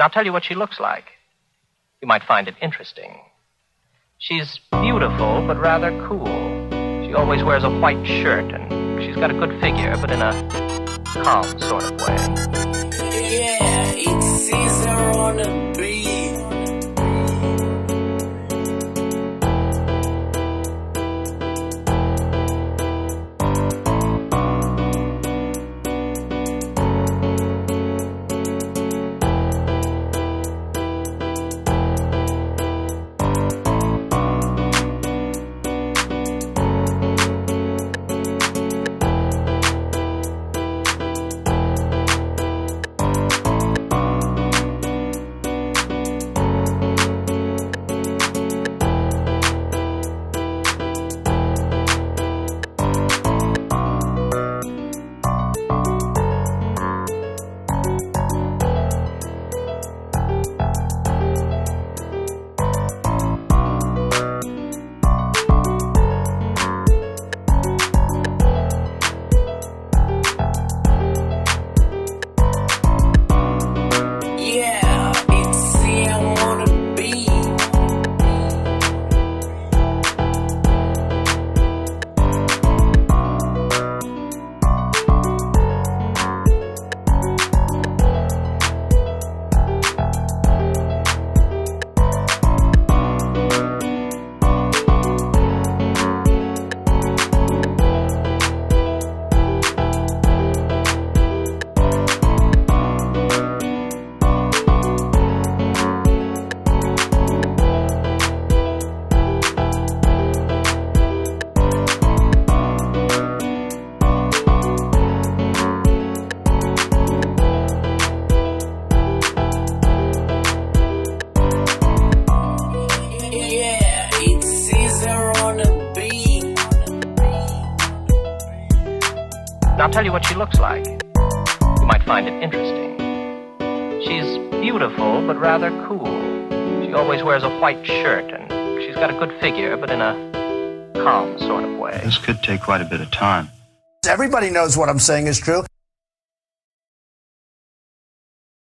Now, I'll tell you what she looks like. You might find it interesting. She's beautiful, but rather cool. She always wears a white shirt, and she's got a good figure, but in a calm sort of way. Yeah, I'll tell you what she looks like. You might find it interesting. She's beautiful, but rather cool. She always wears a white shirt, and she's got a good figure, but in a calm sort of way. This could take quite a bit of time. Everybody knows what I'm saying is true.